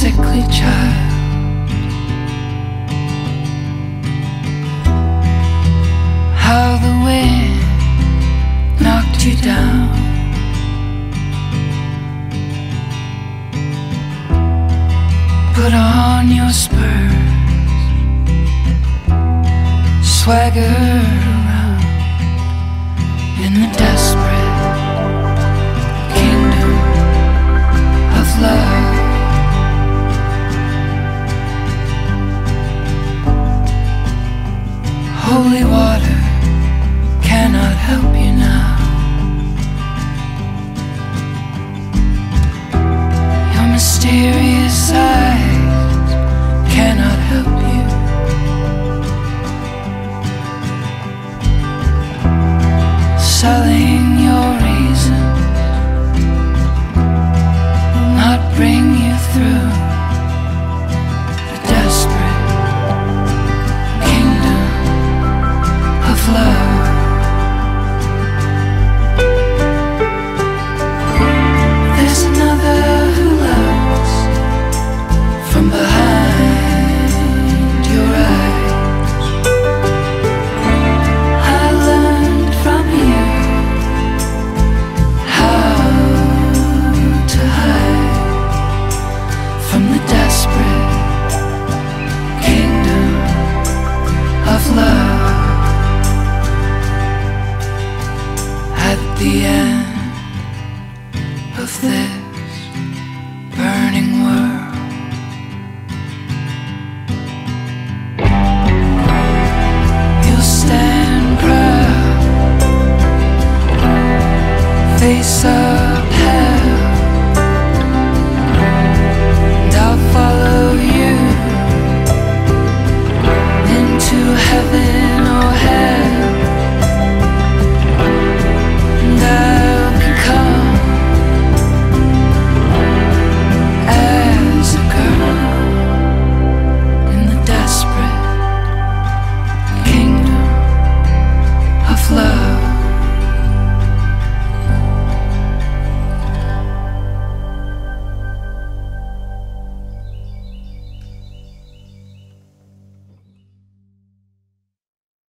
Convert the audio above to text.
sickly child. How the wind knocked you down. Put on your spurs, swagger around in the desperate mysterious eyes cannot help you. Selling your reason will not bring of this burning world, you'll stand proud, face up.